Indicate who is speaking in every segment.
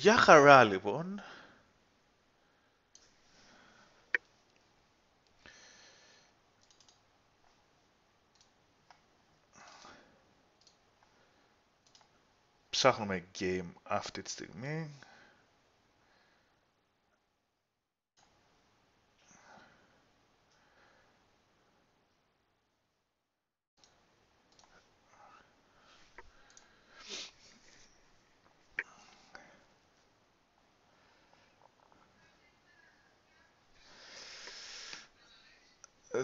Speaker 1: Για χαρά λοιπόν. Ψάχνουμε game αυτή τη στιγμή.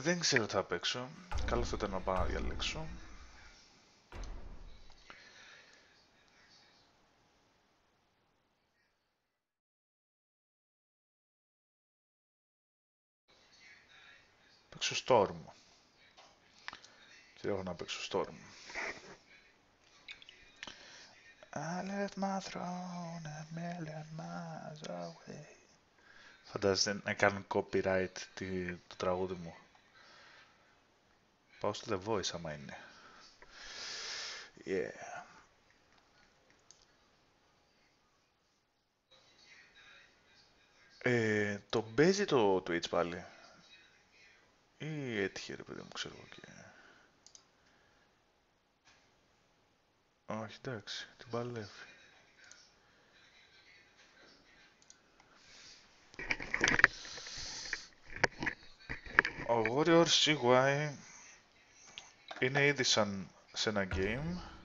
Speaker 1: Δεν ξέρω τι θα παίξω. Καλό θα ήταν να πάω να διαλέξω. Παίξω Storm. Και έχω να παίξω Storm. I left my throne a million miles away. Φαντάζεστε να κάνουν copyright το τραγούδι μου. Πάω στο The Voice άμα είναι. Yeah. Ε, το παίζει το Twitch πάλι. Ή έτυχε ρε παιδί μου, ξέρω εγώ και... Όχι, εντάξει, την παλεύει. Ο Warriors CY είναι ήδη σαν σε ένα game.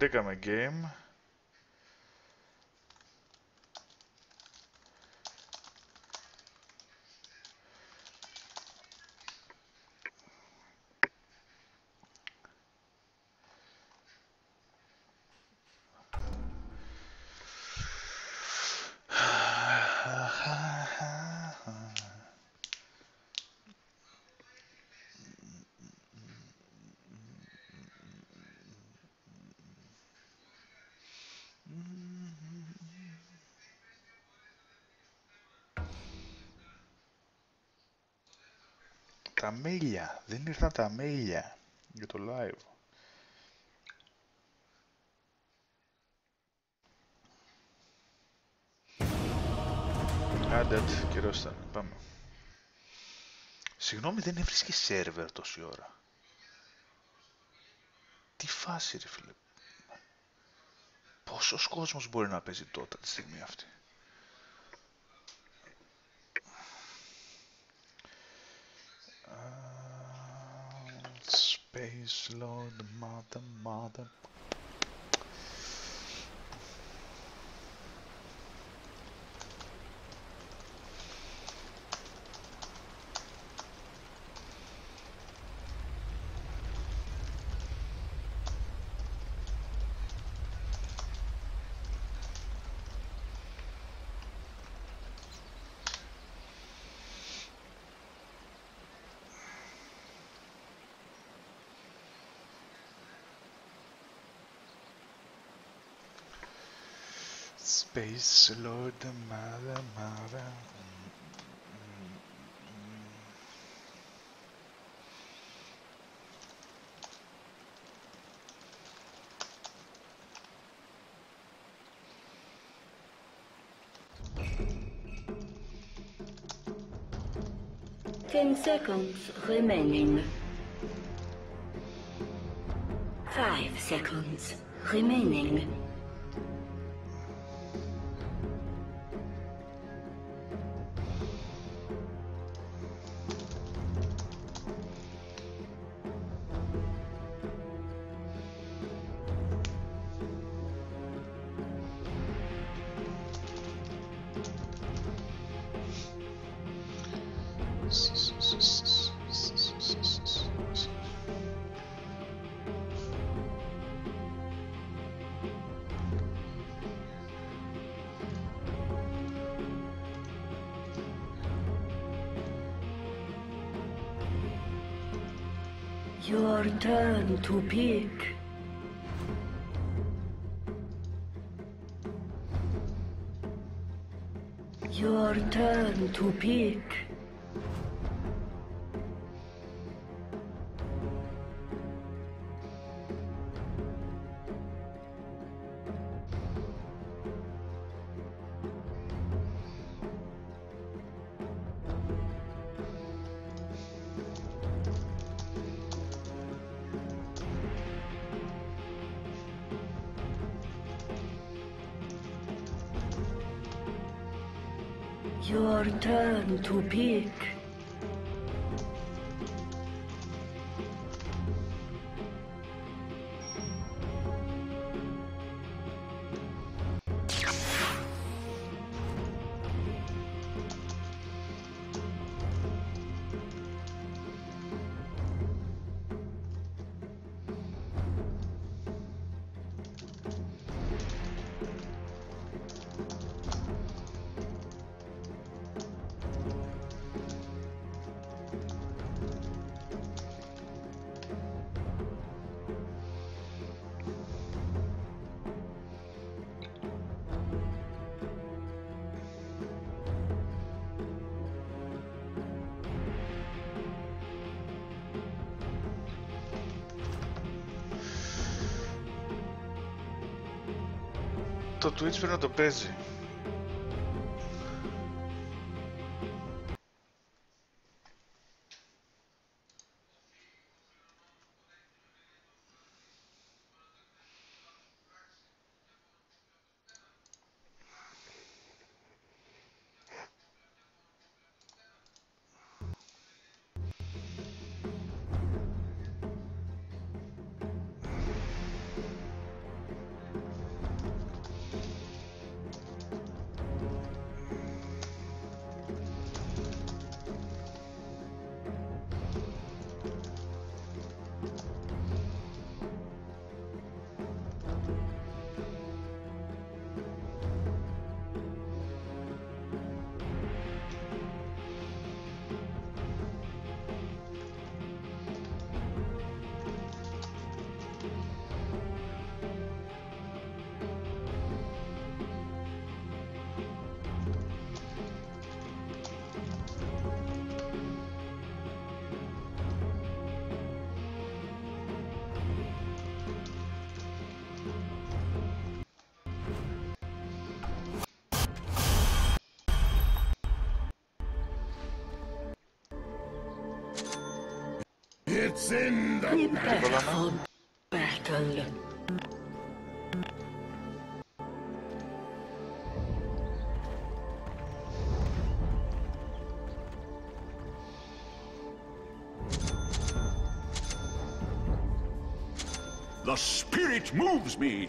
Speaker 1: click on my game, Τα μέλια. Δεν ήρθαν τα μέλια για το live. Άντε, καιρός ήταν. Πάμε. Συγγνώμη, δεν έβρισκε σερβερ τόση ώρα. Τι φάση, ρε φίλε. Πόσος κόσμος μπορεί να παίζει τότε τη στιγμή αυτή; Space Lord, mother, mother. Space Lord.
Speaker 2: Ten seconds remaining. Five seconds remaining. Turn to pick. Your turn to pick.
Speaker 1: Το Twitch πρέπει να το παίζει.
Speaker 3: It's in the
Speaker 2: for battle.
Speaker 3: The spirit moves me.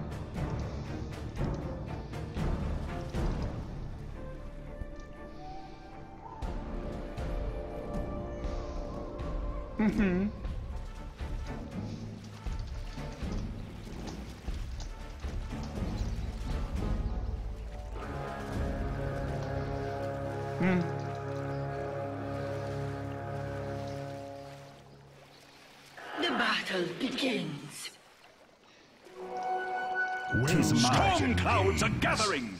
Speaker 3: Storm are gathering.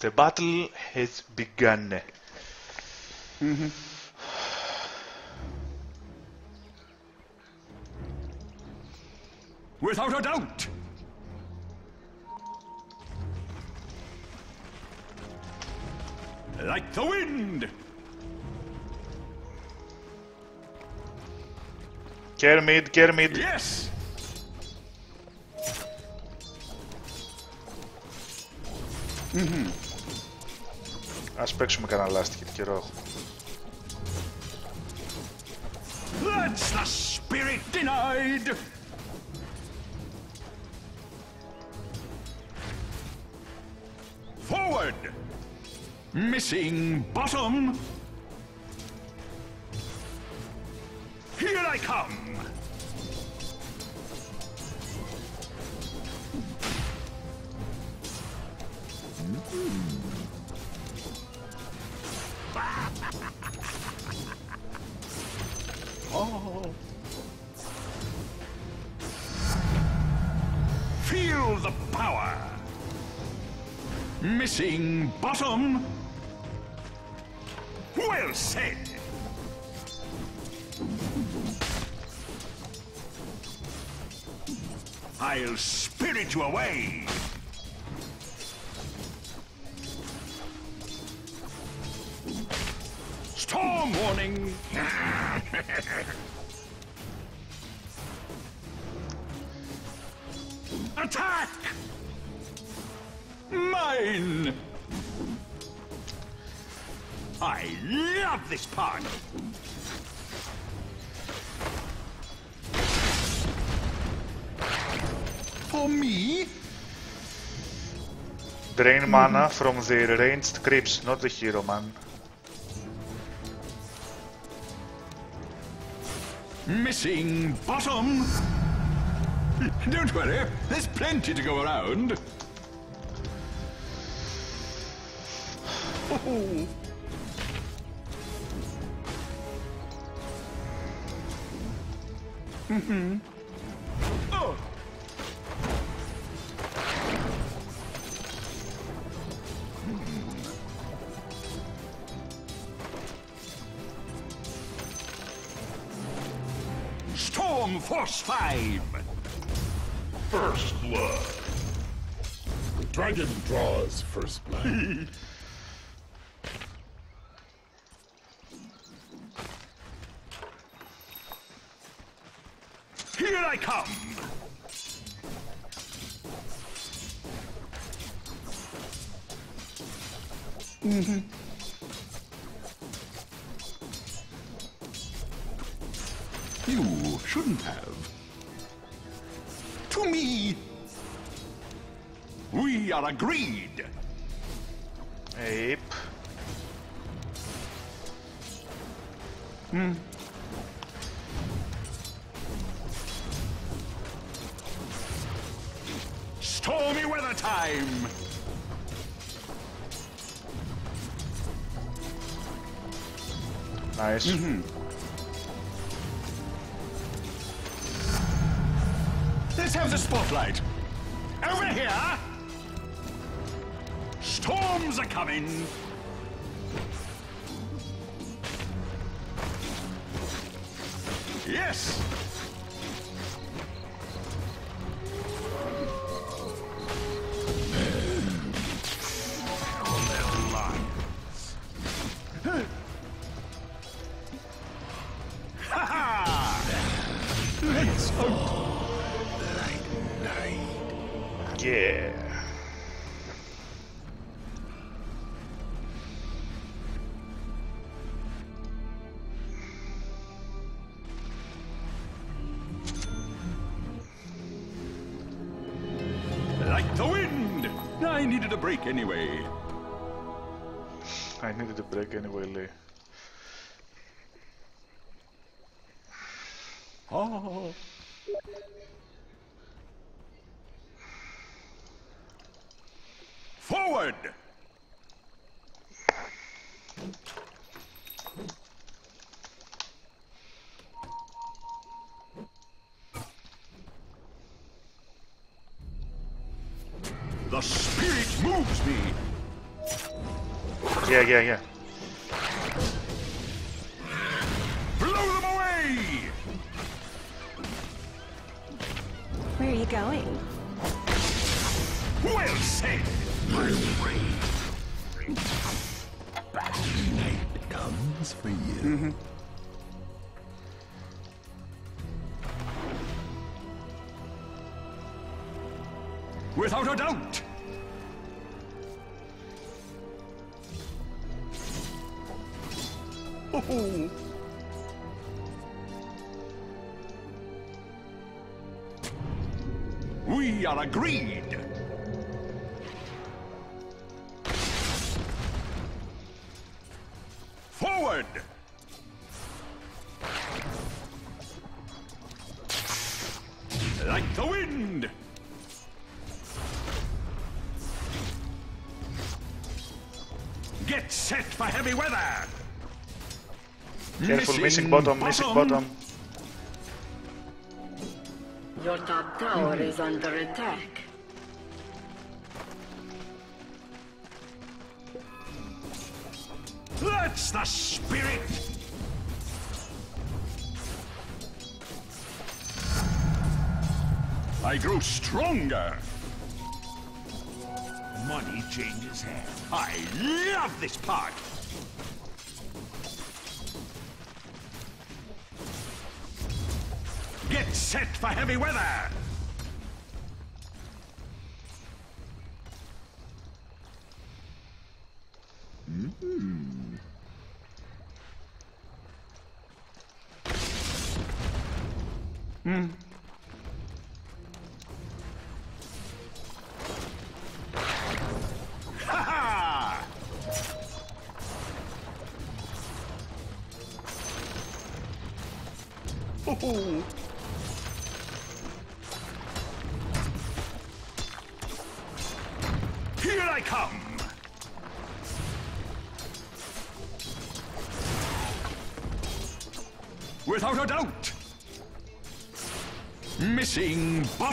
Speaker 1: the battle has begun. Mm-hmm.
Speaker 3: Without a doubt. Like the wind.
Speaker 1: Kermit, Kermit.
Speaker 3: Yes.
Speaker 1: Ας παίξουμε κανένα λάστιχο γιατί καιρό έχουμε.
Speaker 3: That's the spirit denied! Forward! Missing bottom! Missing bottom! Well said! I'll spirit you away!
Speaker 1: Mana from the ranged creeps, not the hero man.
Speaker 3: Missing bottom? Don't worry, there's plenty to go around. Oh. Mm-hmm. Force 5!
Speaker 4: First blood. Dragon draws first blood.
Speaker 3: Agreed!
Speaker 1: Ape. Hmm.
Speaker 3: Stormy weather time!
Speaker 1: Nice. Mm-hmm.
Speaker 3: Let's have the spotlight. Over here! Storms are coming! Yes!
Speaker 1: Yeah, yeah, yeah. Missing bottom, missing bottom.
Speaker 2: Your top tower is under attack.
Speaker 3: That's the spirit! I grow stronger. Money changes hands. I love this part. Set for heavy weather.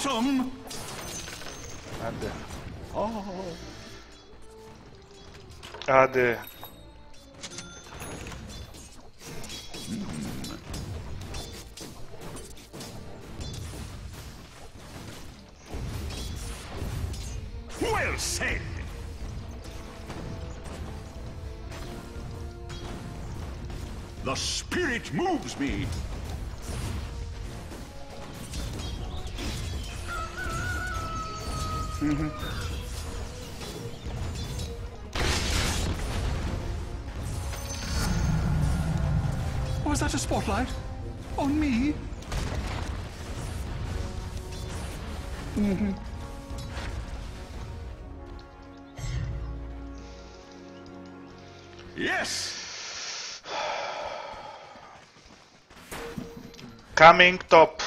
Speaker 3: got him! Hadi.
Speaker 1: Oh. Hadi.
Speaker 3: Well said! The spirit moves me!
Speaker 1: Coming top.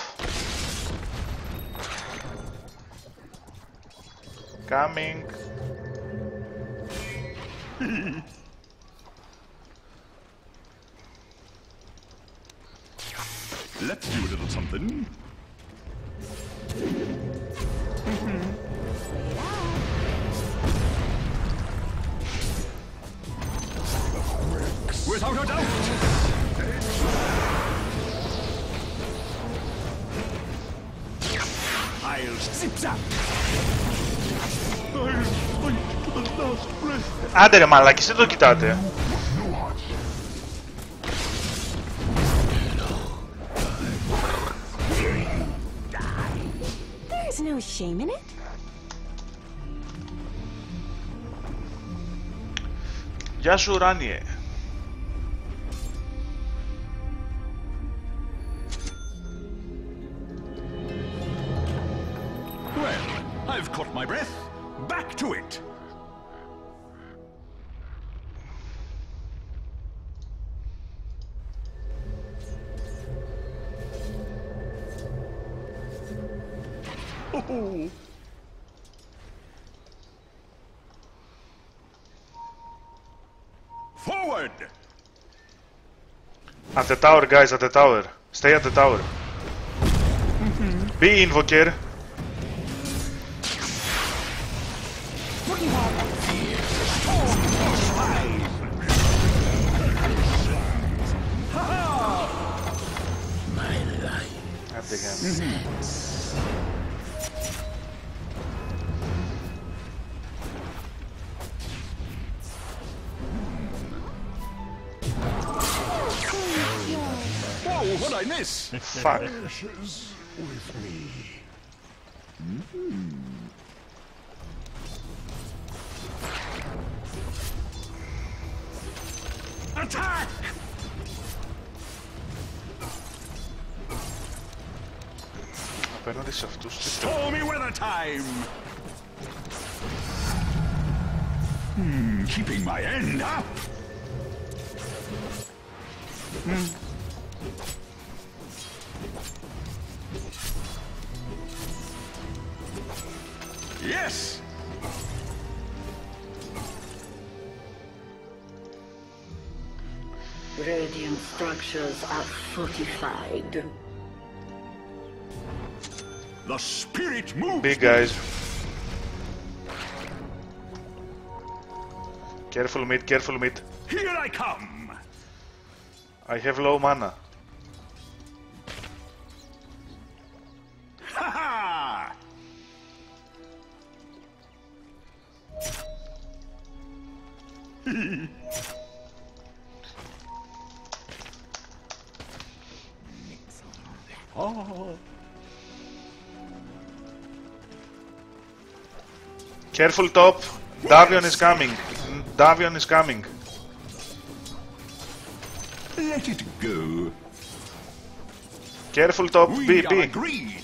Speaker 1: Άντε ρε μαλάκες, δεν το κοιτάτε.
Speaker 5: There's no shame in it.
Speaker 1: Γεια σου Ράνιε. At the tower guys, at the tower. Stay at the tower. Mm-hmm. Be invoker. fuck?
Speaker 4: With me. Mm.
Speaker 3: Attack!
Speaker 1: Απέναντι σε αυτούς και
Speaker 3: Stormy weather time! Hmm, keeping my end up!
Speaker 2: Mm. Structures are fortified.
Speaker 3: The spirit moves.
Speaker 1: Big guys. Careful mid, careful mid.
Speaker 3: Here I come.
Speaker 1: I have low mana.
Speaker 3: Oh.
Speaker 1: Careful top. Davion is coming. Davion is coming.
Speaker 3: Let it go.
Speaker 1: Careful top.
Speaker 3: We
Speaker 1: B, B.
Speaker 3: agreed.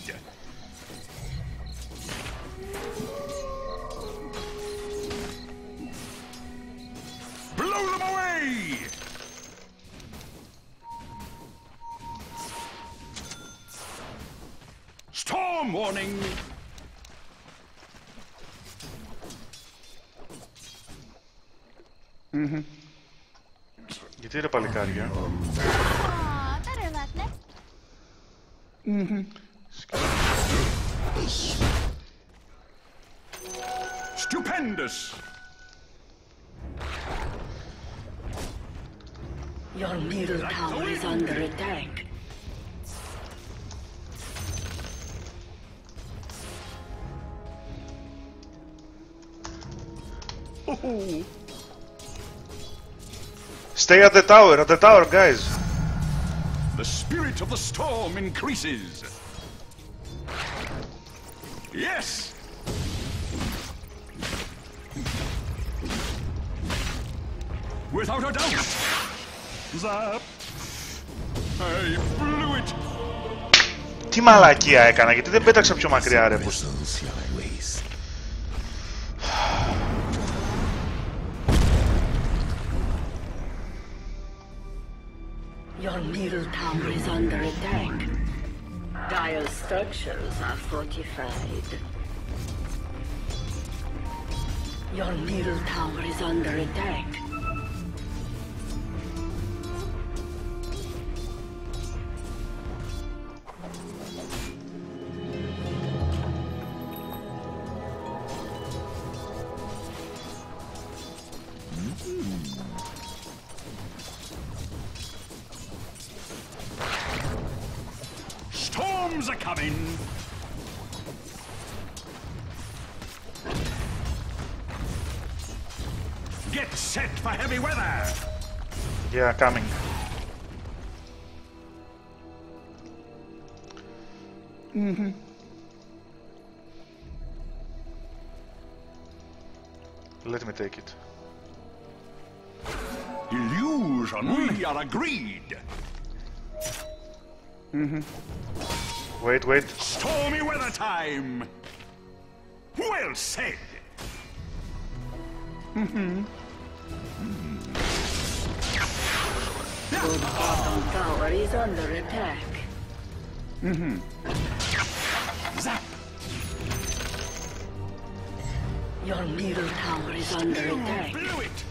Speaker 1: Stay at the tower, at the tower, guys.
Speaker 3: The spirit of the storm increases. Yes! Without a doubt! Zap! I blew it!
Speaker 1: Τι μαλακία έκανα, γιατί δεν πέταξα πιο μακριά ρε
Speaker 2: Structures are fortified. Your middle tower is under attack.
Speaker 1: Yeah, coming. Mm-hmm. Let me take it.
Speaker 3: Illusion, we mm. are agreed! Mhm.
Speaker 1: Wait, wait.
Speaker 3: Stormy weather time! Well said! Mm-hmm.
Speaker 2: Your bottom tower is under attack. Mm-hmm.
Speaker 3: Zap!
Speaker 2: Your middle tower is under attack.
Speaker 3: Blew it!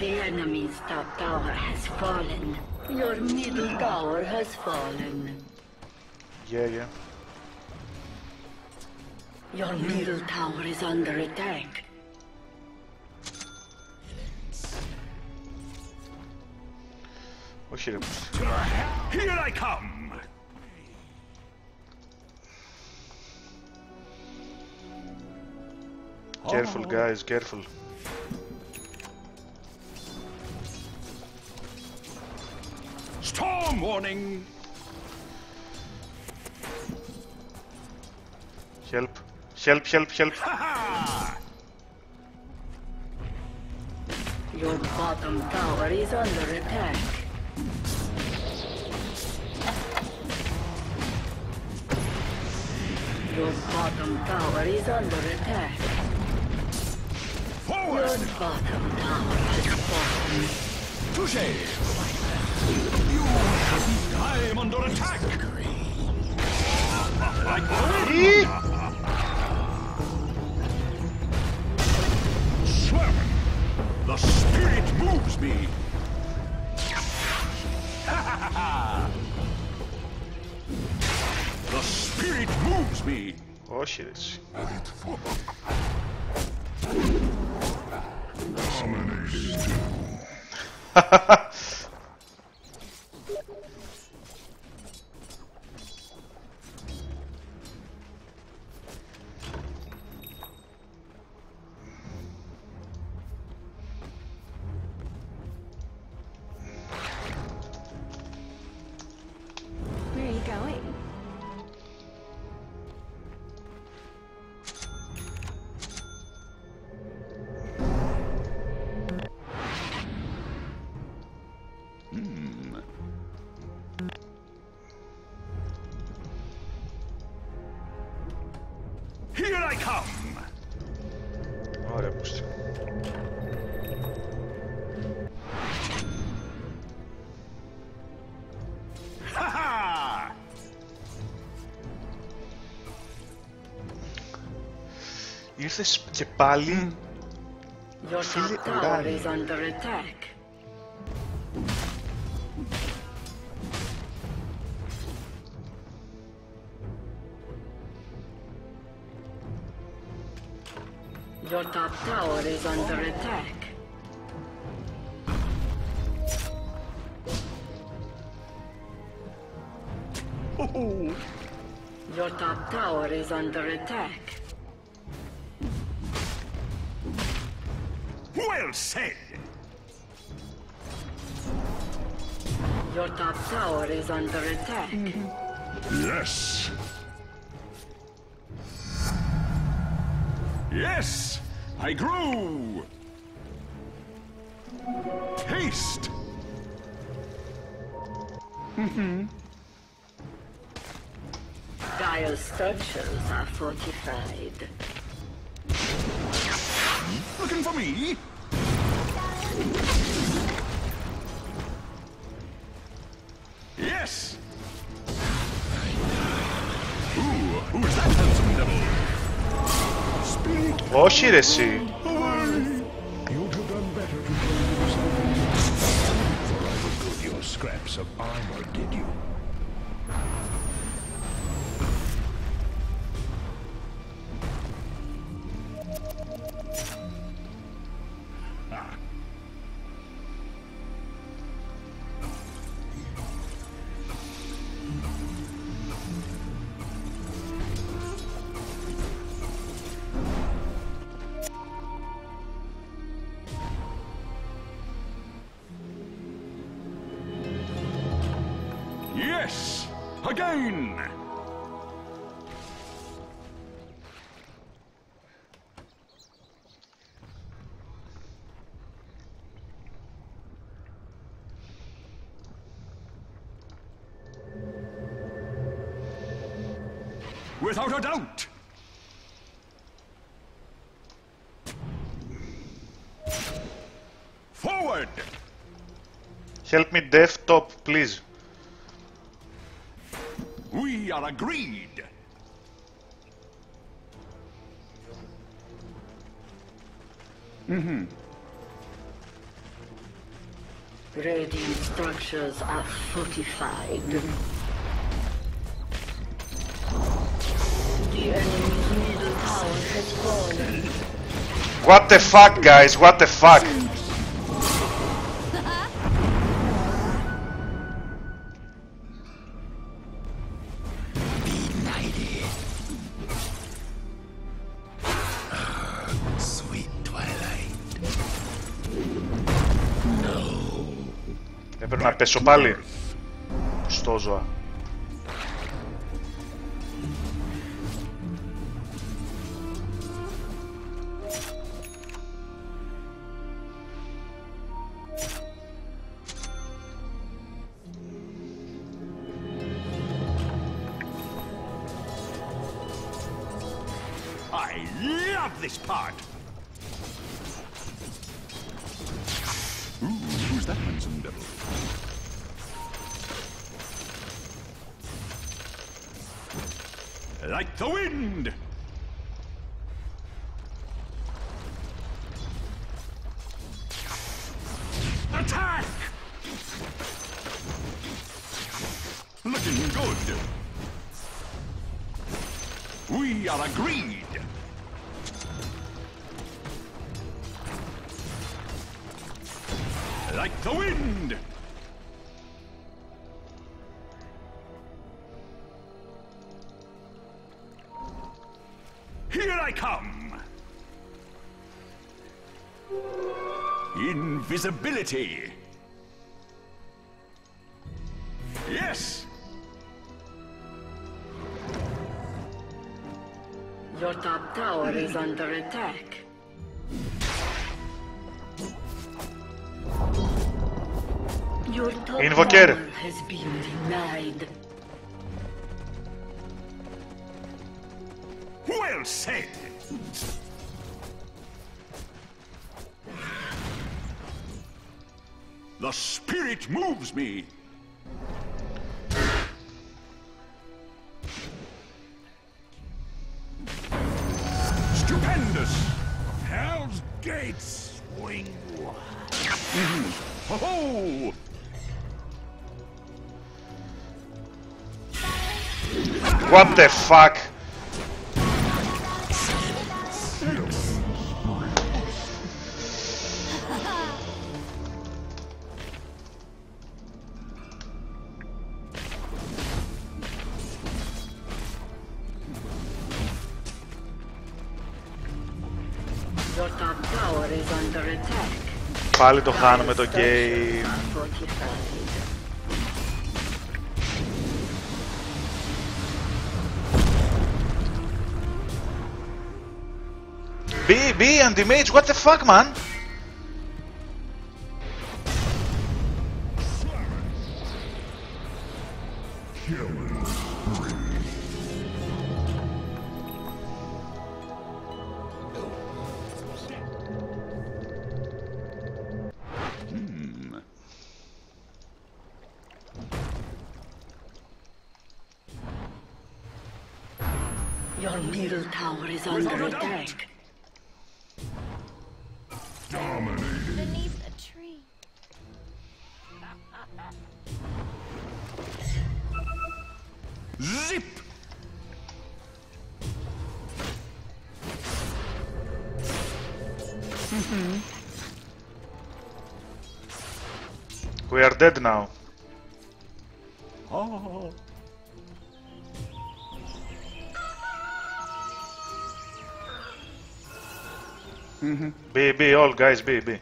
Speaker 2: The enemy's top tower has fallen. Your middle tower has fallen.
Speaker 1: Yeah, yeah.
Speaker 2: Your middle tower is under attack.
Speaker 3: Here I come.
Speaker 1: Careful oh. guys, careful.
Speaker 3: Storm warning.
Speaker 1: Help. Help, help, help.
Speaker 2: Your bottom tower is under attack. Your bottom tower is under attack.
Speaker 3: Forward!
Speaker 2: Your bottom tower has fallen.
Speaker 3: Touche! You... I am under attack! Swear! The spirit moves me! the spirit moves me.
Speaker 1: Oh shit.
Speaker 4: Wait for
Speaker 5: Dominated.
Speaker 3: Here I come!
Speaker 1: Ωραία πούστη.
Speaker 3: Ha ha!
Speaker 1: Ήρθες και πάλι.
Speaker 2: Your
Speaker 1: Φίλε,
Speaker 2: top tower
Speaker 1: ουράνι.
Speaker 2: Your top tower is under attack.
Speaker 3: Oh,
Speaker 2: Your top tower is under attack.
Speaker 3: well said!
Speaker 2: Your top tower is under attack.
Speaker 3: Yes! Yes! I grew! Haste!
Speaker 2: Dire structures are fortified.
Speaker 3: Looking for me?
Speaker 1: Oshiresi
Speaker 3: We are agreed! Mm-hmm.
Speaker 2: Radiant structures are fortified. The enemy's middle tower has fallen.
Speaker 1: What the fuck guys, what the fuck. πέσω πάλι. Στο ζωά.
Speaker 3: I love this part.
Speaker 4: his ability.
Speaker 3: Ho ho!
Speaker 1: What the fuck? Πάλι το χάνουμε το game. B, B, anti-mage, what the fuck, man? all, guys, B, B.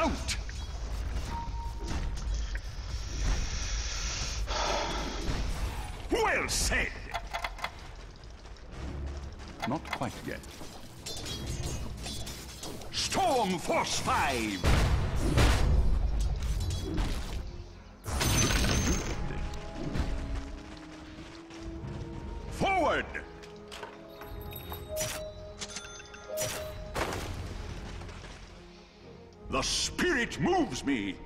Speaker 3: out. Well said!
Speaker 4: Not quite yet.
Speaker 3: Storm Force 5! Me.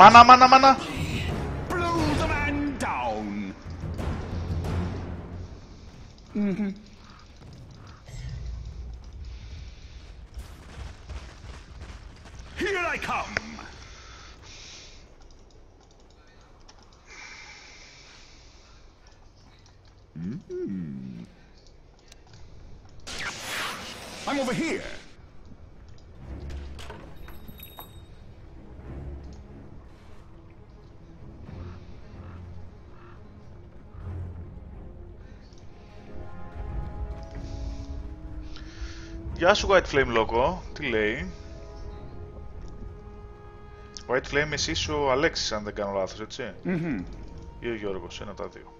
Speaker 3: Mana mana mana?
Speaker 1: Γεια σου White Flame Logo, τι λέει; White Flame εσύ είσαι ο Αλέξης αν δεν κάνω λάθος, έτσι; Ή ο Γιώργος, ένα από τα δύο.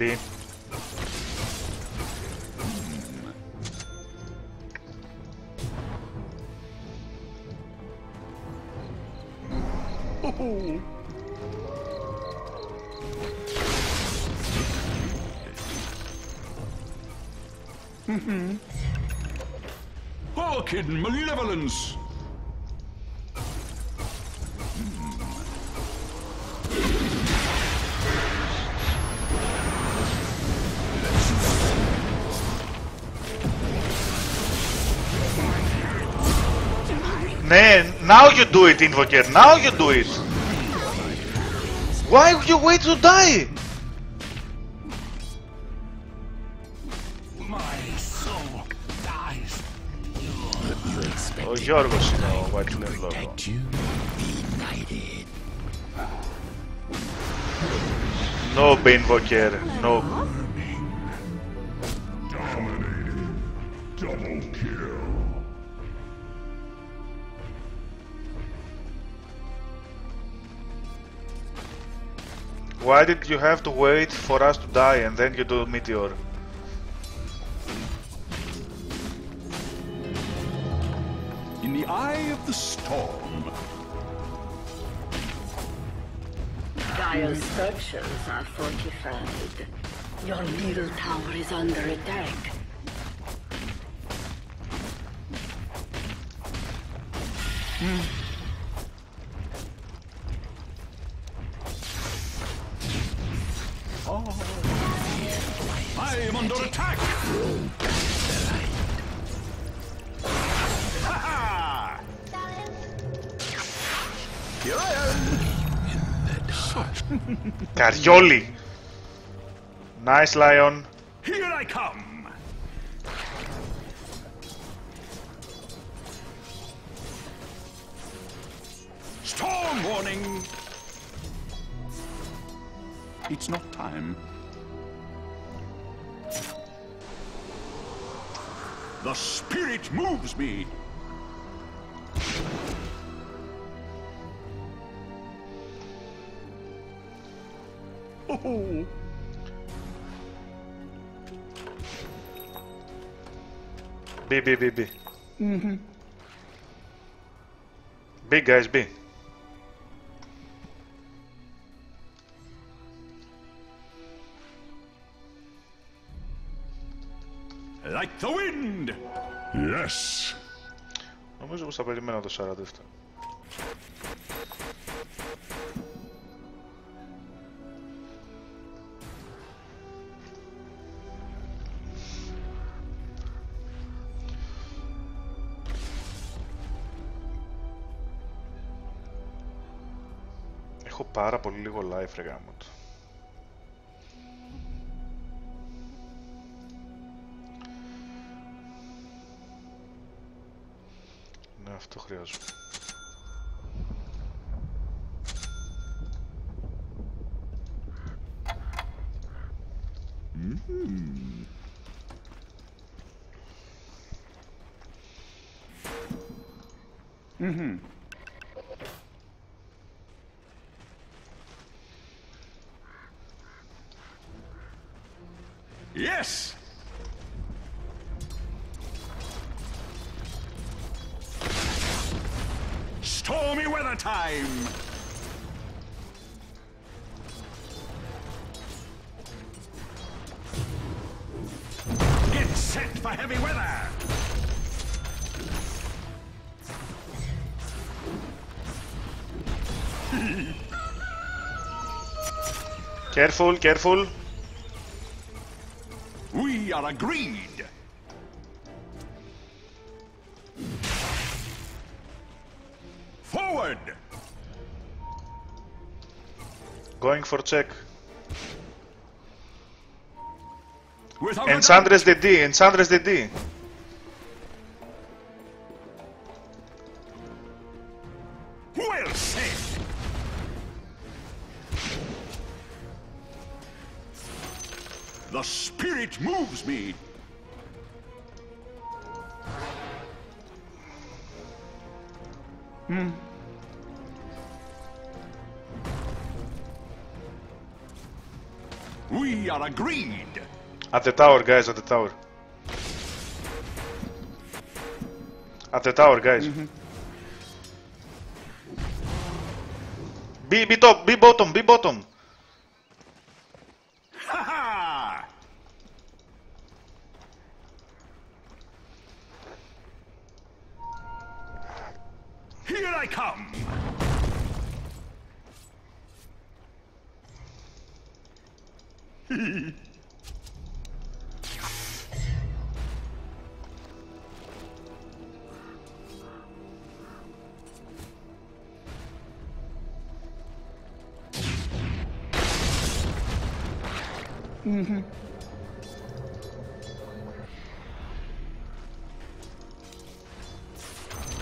Speaker 3: be. Oh.
Speaker 1: Mhm.
Speaker 3: Harkin, malevolence!
Speaker 1: now you do it, Invoker, now you do it! Why you wait to die? Ο Γιώργος είναι ο White Flame Logo. No, Invoker, no. You have to wait for us to die and then you do Meteor?
Speaker 3: In the eye of the storm.
Speaker 2: Dire structures are fortified. Your middle tower is under attack.
Speaker 3: I
Speaker 1: Καριόλι! Nice Lion. B, B, B, B. Mm-hmm. B, guys, B.
Speaker 3: Like the wind.
Speaker 4: Yes.
Speaker 1: Νομίζω πως θα περιμένω το 47. Έχω πάρα πολύ λίγο life ρε γάμο του. Ναι, αυτό χρειάζομαι.
Speaker 3: Yes!
Speaker 1: Careful, careful.
Speaker 3: We are agreed! Forward!
Speaker 1: Going for check.
Speaker 3: Without a doubt.
Speaker 1: Enchantress DD, Enchantress DD.
Speaker 3: Well are agreed!
Speaker 1: At the tower, guys, at the tower. At the tower, guys. Mm-hmm. Be, be top, be bottom, be bottom.
Speaker 3: Ha ha! Here I come! Mm-hmm.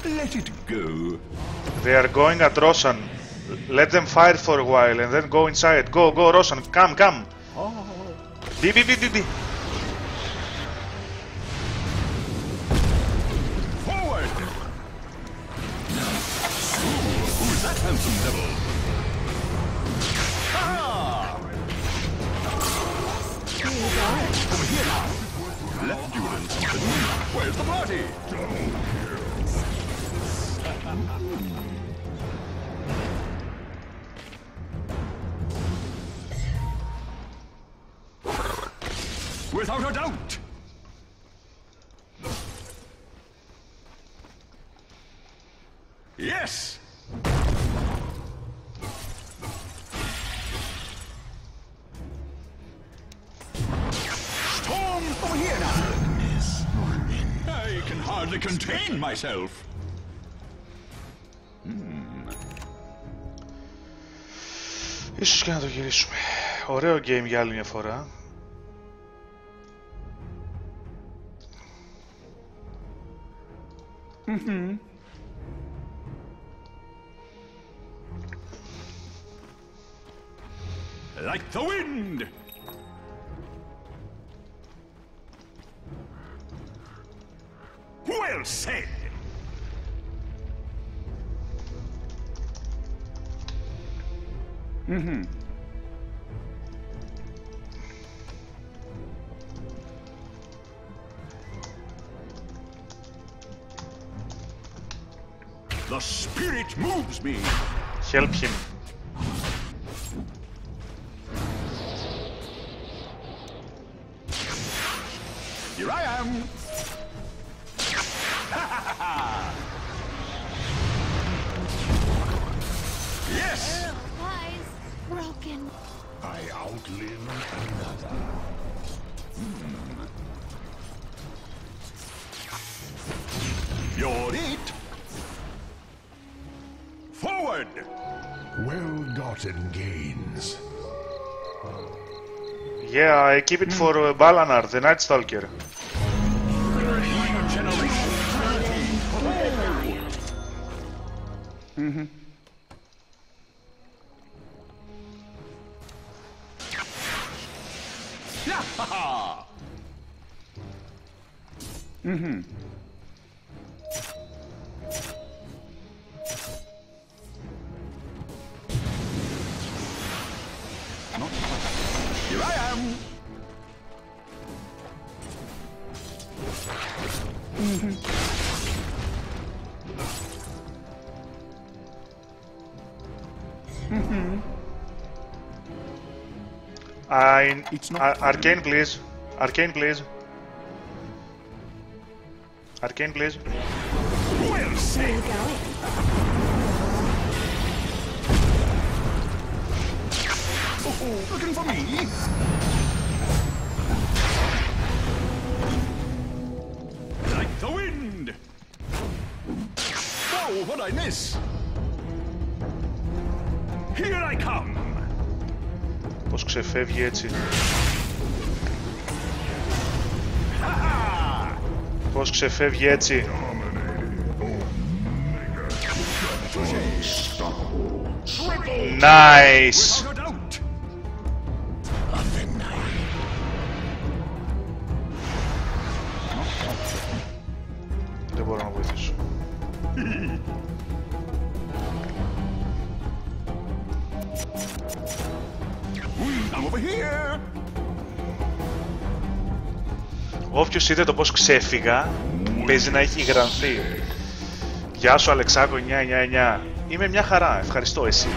Speaker 3: Let it go.
Speaker 1: They are going at Roshan. Let them fire for a while and then go inside. Go, go, Roshan, come, come. 别别别别别 game για άλλη μια φορά.
Speaker 3: I
Speaker 4: outlive another.
Speaker 3: You're it. Forward.
Speaker 4: Well-gotten gains.
Speaker 1: Yeah, I keep it for uh, Balanar, the Night Stalker. Mm-hmm.
Speaker 3: Here I am. Mm-hmm. Mm-hmm.
Speaker 1: I,
Speaker 3: It's not
Speaker 1: Ar- Arcane, please. Arcane, please. Arcane, please.
Speaker 3: Well said. Oh, looking for me? Like the wind. Whoa, what'd I miss? Here I come.
Speaker 1: Πώς ξεφεύγει έτσι. Πώς ξεφεύγει έτσι. Nice! Είδε το πώς ξέφυγα, παίζει να έχει γραμθεί. Γεια σου Αλεξάκο 999. Είμαι μια χαρά, ευχαριστώ εσύ.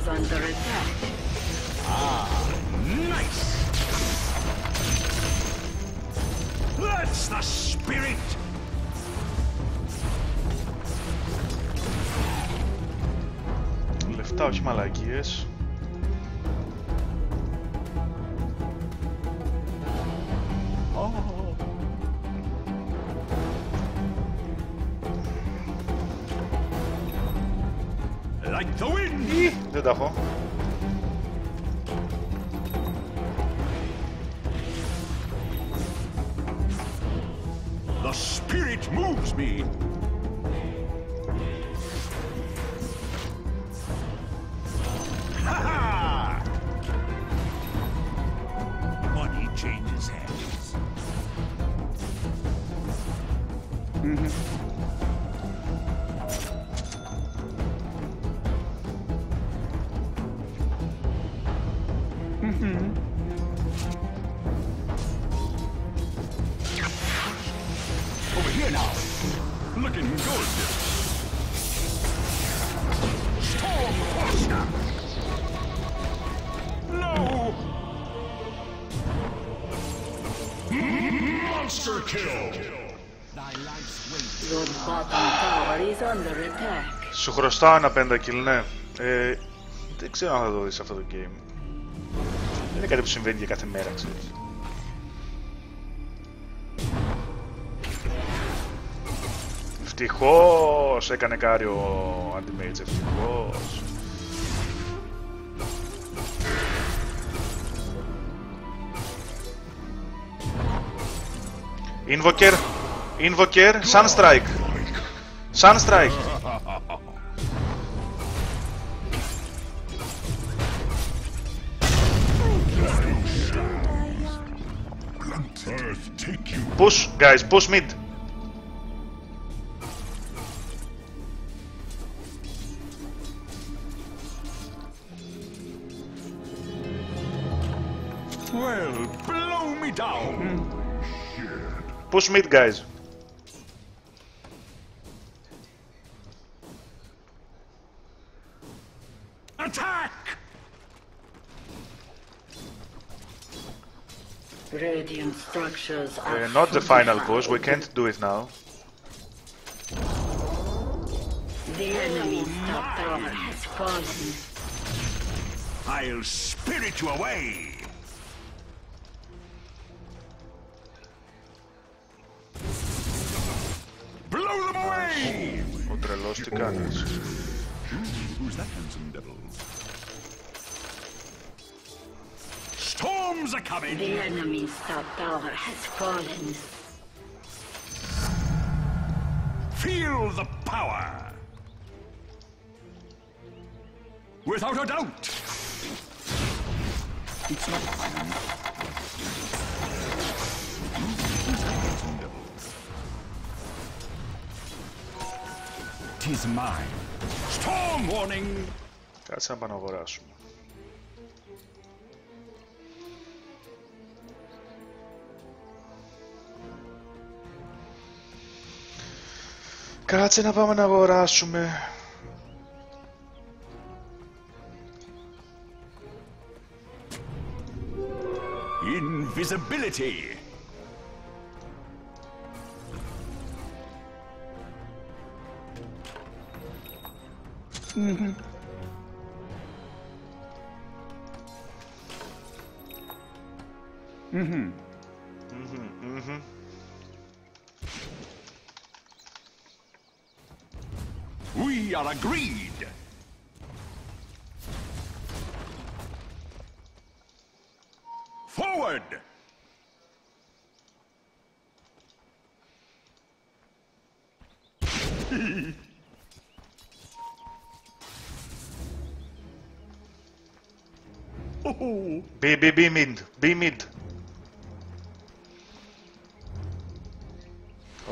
Speaker 2: is under attack.
Speaker 3: Nice. That's the spirit.
Speaker 1: Λεφτά, όχι μαλακίες. Σου χρωστάω ένα πέντακιλ, ναι. Ε, δεν ξέρω αν θα το δεις αυτό το game. Δεν είναι κάτι που συμβαίνει για κάθε μέρα, ξέρεις. Ευτυχώς έκανε κάρι ο Anti-Mage, ευτυχώς. Invoker, Invoker, Sunstrike. Sunstrike. Guys, push mid.
Speaker 3: Well, blow me down. Mm.
Speaker 1: Push mid, guys.
Speaker 3: Attack!
Speaker 2: Radiant structures are
Speaker 1: uh, not the final boss, we can't do it now.
Speaker 2: The enemy top tower has fallen.
Speaker 3: I'll spirit you away! Blow them away!
Speaker 1: Otra lost the cannons.
Speaker 3: Who's that handsome devil? are coming!
Speaker 2: The enemy's top tower has fallen.
Speaker 3: Feel the power! Without a doubt! It's not mine. It is mine. Storm warning!
Speaker 1: Das ist aber eine Überraschung. Κάτσε να πάμε να αγοράσουμε.
Speaker 3: Invisibility! We are agreed! Forward! oh,
Speaker 1: Μπι, μπι, μπι, mid. Μπι, mid.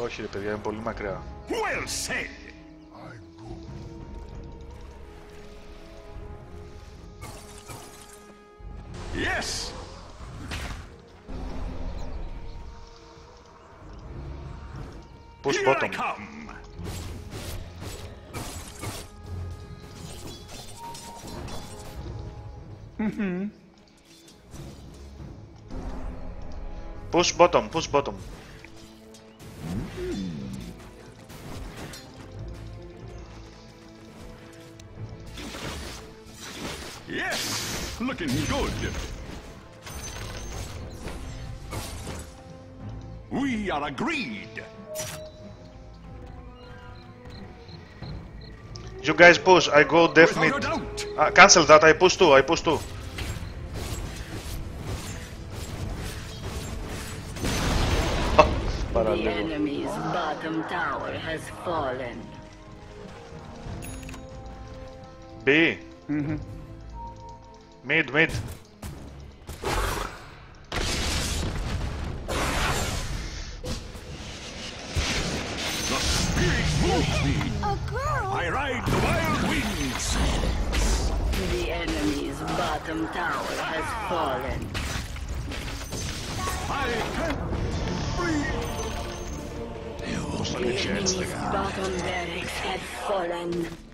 Speaker 1: Όχι ρε παιδιά, είναι πολύ μακριά.
Speaker 3: well said! Yes!
Speaker 1: Push
Speaker 3: Here I
Speaker 1: bottom.
Speaker 3: come! Mm-hmm.
Speaker 1: Push bottom, push bottom.
Speaker 3: Yes! Looking good. We are agreed.
Speaker 1: You guys push, I go
Speaker 3: death meat. Uh,
Speaker 1: ah, cancel that, I push too, I push too.
Speaker 2: the enemy's bottom tower has fallen.
Speaker 1: B.
Speaker 3: Mm -hmm. Mid, mid.
Speaker 6: A girl?
Speaker 3: I ride the wild winds.
Speaker 2: The enemy's bottom tower has fallen.
Speaker 3: I can't breathe.
Speaker 2: The enemy's bottom barracks fallen.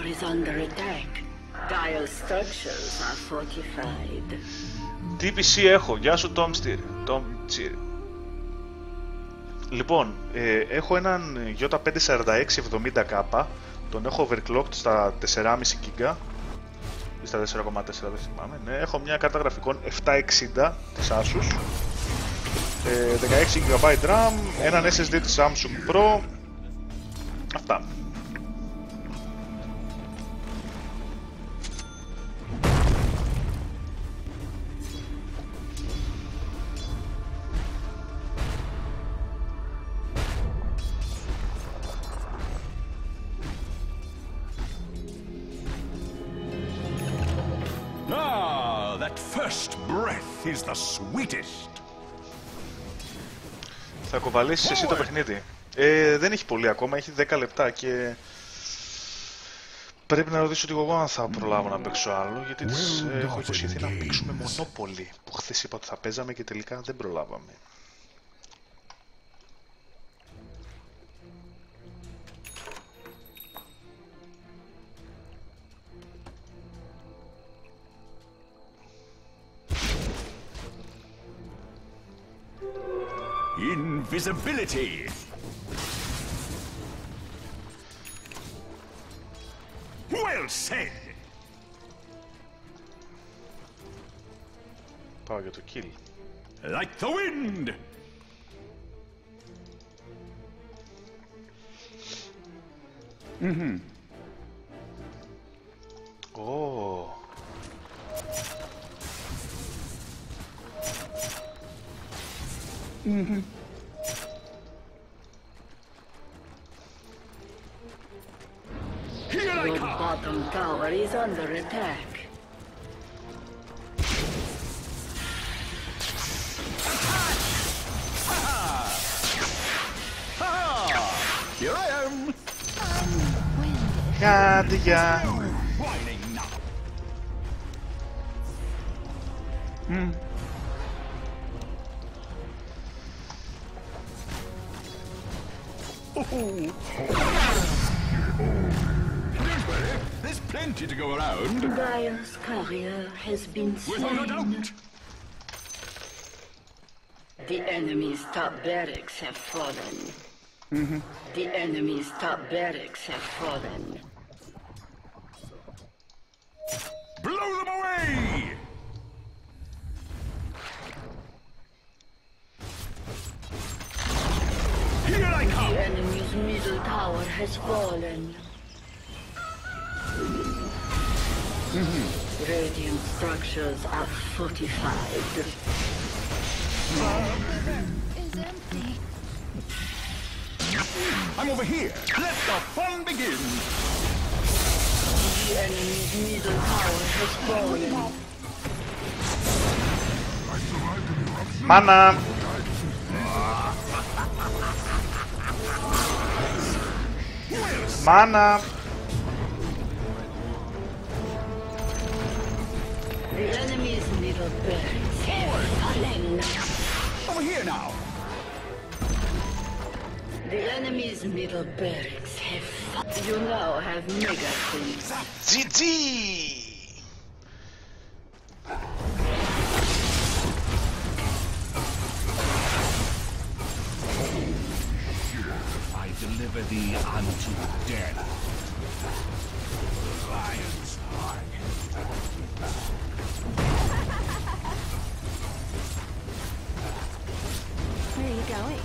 Speaker 2: Tower is under attack. Dire structures are fortified.
Speaker 1: Τι PC έχω, γεια σου Tom Steer. Tom Steer. Λοιπόν, ε, έχω έναν J546-70K, τον έχω overclocked στα 4,5 GB ή στα 4,4 δεν θυμάμαι. Ναι, έχω μια κάρτα γραφικών 760 της Asus, ε, 16 GB RAM, έναν SSD της Samsung Pro, αυτά.
Speaker 3: Sweetest!
Speaker 1: Θα κοβαλήσεις εσύ το παιχνίδι. Ε, δεν έχει πολύ ακόμα, έχει 10 λεπτά και... Πρέπει να ρωτήσω λίγο εγώ αν θα προλάβω να παίξω άλλο, γιατί τις
Speaker 4: Well,
Speaker 1: ε, έχω
Speaker 4: nothing
Speaker 1: υποσχεθεί να παίξουμε
Speaker 4: games.
Speaker 1: μονόπολη, που χθες είπα ότι θα παίζαμε και τελικά δεν προλάβαμε.
Speaker 3: Invisibility! Well said!
Speaker 1: Target to kill.
Speaker 3: Like the wind!
Speaker 1: Mm-hmm.
Speaker 3: Oh. Mm-hmm.
Speaker 2: Here Your I
Speaker 3: come.
Speaker 2: bottom tower is under attack.
Speaker 3: Here I am.
Speaker 2: God, yeah.
Speaker 3: Without a doubt.
Speaker 2: The enemy's top barracks have fallen. Mm-hmm. The enemy's top barracks have fallen.
Speaker 3: Blow them away! Here I come!
Speaker 2: The enemy's middle tower has fallen. Radiant structures are fortified.
Speaker 3: I'm over here. Let the fun begin.
Speaker 2: The enemy's middle tower has fallen.
Speaker 1: Mana. Mana.
Speaker 2: The enemy's middle barracks have fallen.
Speaker 3: Over here now.
Speaker 2: The enemy's middle barracks have. You now have mega creeps.
Speaker 1: GG!
Speaker 4: I deliver thee unto death. Lion's heart.
Speaker 5: Where are you going?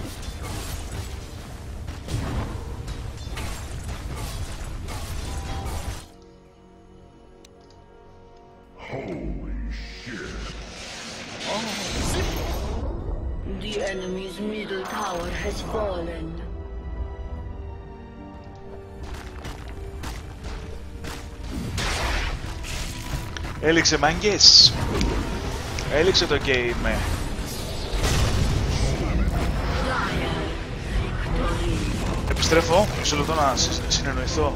Speaker 5: Holy shit. Oh.
Speaker 2: The enemy's middle tower has fallen.
Speaker 1: Έληξε μάγκες! Έληξε το game.
Speaker 2: Dire victory.
Speaker 1: Επιστρέφω, μισό λεπτό να συ- συνεννοηθώ.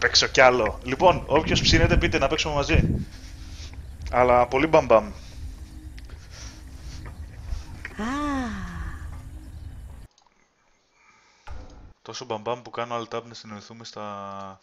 Speaker 1: Παίξω κι άλλο. Λοιπόν, όποιος ψήνεται πείτε να παίξουμε μαζί. Αλλά πολύ μπαμπαμ.
Speaker 5: Ah.
Speaker 1: Τόσο μπαμπαμ που κάνω alt tab να συνεννοηθούμε στα...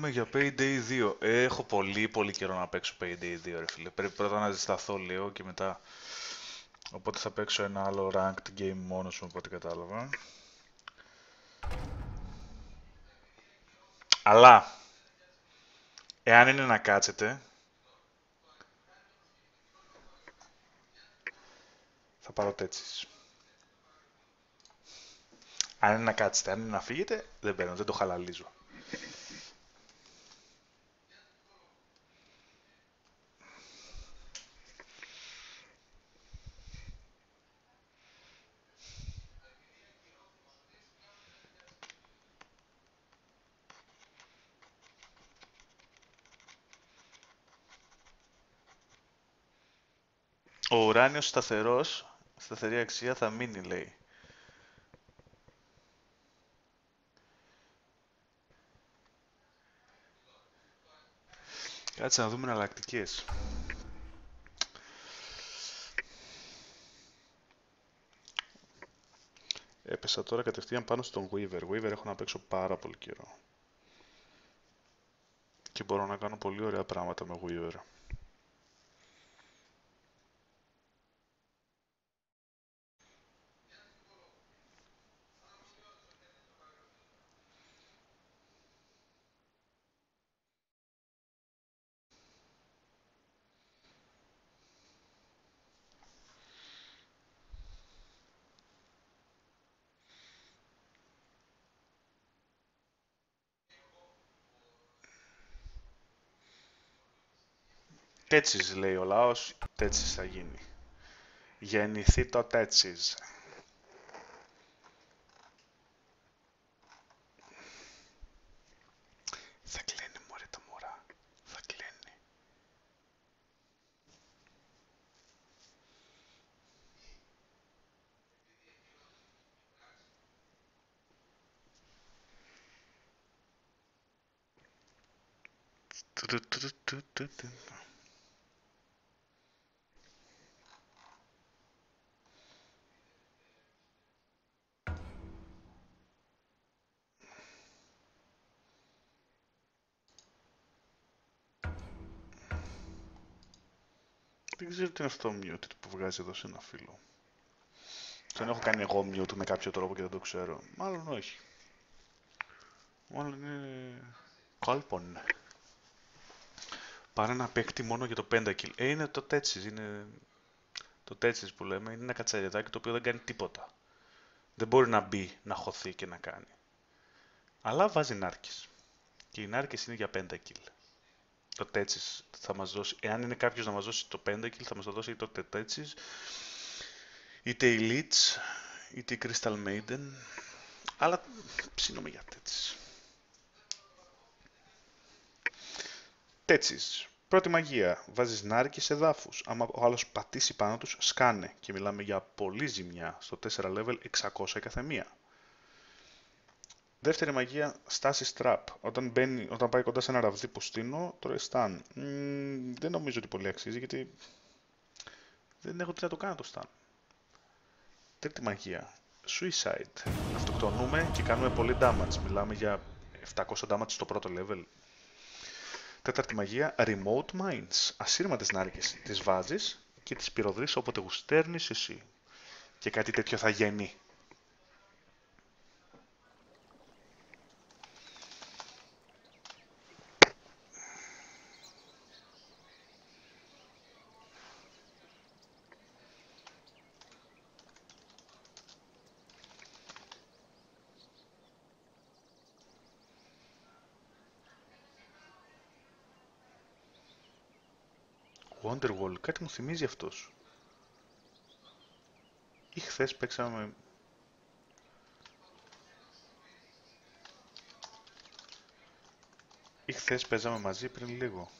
Speaker 1: Ψήνομαι για Payday 2. Ε, έχω πολύ πολύ καιρό να παίξω Payday 2 ρε φίλε. Πρέπει πρώτα να ζεσταθώ λίγο και μετά... Οπότε θα παίξω ένα άλλο ranked game μόνος μου από ό,τι κατάλαβα. Αλλά, εάν είναι να κάτσετε, θα πάρω τέτοιες. Αν είναι να κάτσετε, αν είναι να φύγετε, δεν παίρνω, δεν το χαλαλίζω. Ο ουράνιος σταθερός, σταθερή αξία θα μείνει, λέει. Κάτσε να δούμε εναλλακτικές. Έπεσα τώρα κατευθείαν πάνω στον Weaver. Weaver έχω να παίξω πάρα πολύ καιρό. Και μπορώ να κάνω πολύ ωραία πράγματα με Weaver. Τέτσις λέει ο λαός, τέτσις θα γίνει. Γεννηθεί το τέτσις. Θα κλαίνει μωρέ τα μωρά. Θα κλαίνει. Του-του-του-του-του-του. Δεν ξέρω τι είναι αυτό το mute που βγάζει εδώ σε ένα φίλο. Δεν έχω κάνει εγώ mute με κάποιο τρόπο και δεν το ξέρω. Μάλλον όχι. Μάλλον είναι κόλπον. Πάρε ένα παίκτη μόνο για το pentakill. Ε, είναι το τέτσις, είναι το τέτσις που λέμε. Είναι ένα κατσαριδάκι το οποίο δεν κάνει τίποτα. Δεν μπορεί να μπει, να χωθεί και να κάνει. Αλλά βάζει νάρκες. Και οι νάρκες είναι για pentakill το Tetsis θα μας δώσει, εάν είναι κάποιος να μας δώσει το Pentakill θα μας το δώσει είτε το Tetsis, είτε η Leech, είτε η Crystal Maiden, αλλά ψήνομαι για Tetsis. Tetsis. Πρώτη μαγεία. Βάζεις νάρκες εδάφους. Άμα ο άλλος πατήσει πάνω τους, σκάνε. Και μιλάμε για πολύ ζημιά. Στο 4 level 600 κάθε μία. Δεύτερη μαγεία, στάση trap. Όταν, μπαίνει, όταν πάει κοντά σε ένα ραβδί που στείνω, τρώει stun. δεν νομίζω ότι πολύ αξίζει, γιατί δεν έχω τι να το κάνω το stun. Τρίτη μαγεία, suicide. Αυτοκτονούμε και κάνουμε πολύ damage. Μιλάμε για 700 damage στο πρώτο level. Τέταρτη μαγεία, remote mines. Ασύρματες νάρκες. Τις βάζεις και τις πυροδρείς όποτε γουστέρνεις εσύ. Και κάτι τέτοιο θα γεννεί. Κάτι μου θυμίζει αυτός. Ή χθες παίξαμε... Ή χθες παίζαμε μαζί πριν λίγο.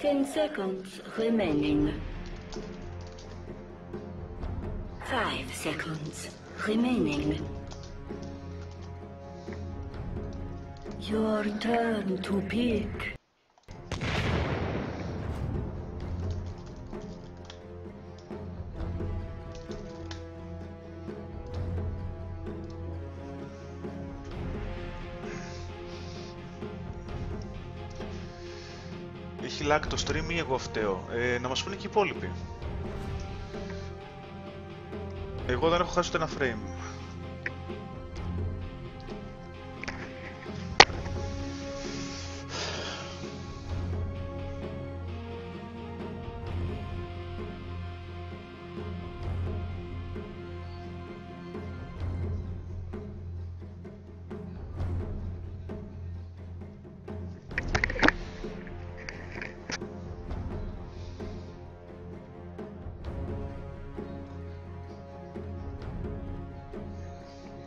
Speaker 2: Ten seconds remaining. Five seconds remaining. Your turn to pick.
Speaker 1: Έχει lag το stream ή εγώ φταίω. Ε, να μας πούνε και οι υπόλοιποι. Εγώ δεν έχω χάσει ούτε ένα frame.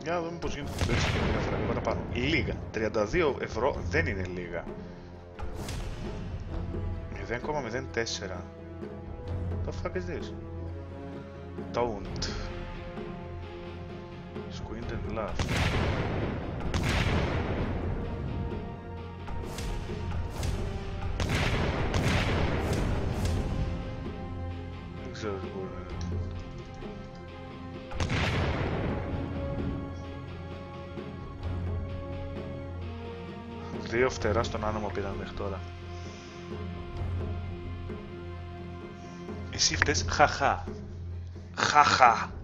Speaker 1: Για να δούμε πώς γίνεται το έτσι και λίγα φορά παραπάνω. Λίγα. 32 ευρώ δεν είναι λίγα. 0,04. The fuck is this? Don't. Squint and laugh. Δύο φτερά στον άνομο πήραν μέχρι τώρα. Εσύ φταίς χαχά. Χαχά.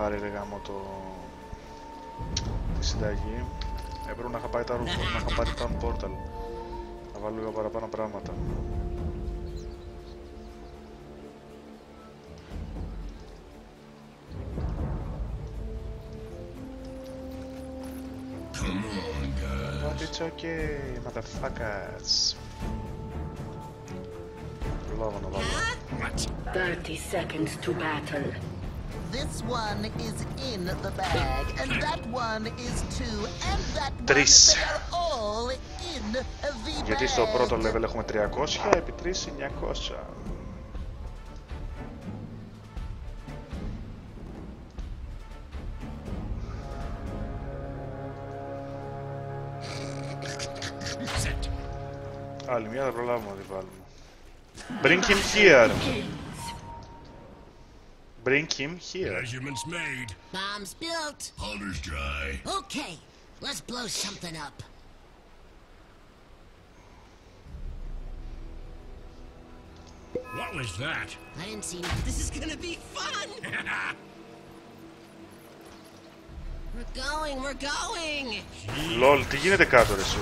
Speaker 1: Πάρει ρε γάμο το... τη συνταγή. Έπρεπε να είχα πάρει τα ρούχα, να είχα πάρει τα portal. Να βάλω λίγα παραπάνω πράγματα. But it's okay, motherfuckers. Προλάβω να βάλω.
Speaker 4: What?
Speaker 2: 30 seconds to battle.
Speaker 1: Τρεις.
Speaker 7: they are all in the
Speaker 1: Γιατί στο
Speaker 7: bag.
Speaker 1: πρώτο level έχουμε 300, επί 3 900.
Speaker 4: Set.
Speaker 1: Άλλη μία θα προλάβουμε να τη βάλουμε. Bring him here. Bring him here.
Speaker 4: Measurements made.
Speaker 6: Bombs built.
Speaker 3: Powder's dry.
Speaker 6: Okay, let's blow something up.
Speaker 4: What was that?
Speaker 6: I didn't see. This is gonna be fun. We're going. We're going.
Speaker 1: Λολ, τι γίνεται κάτω ρε σου.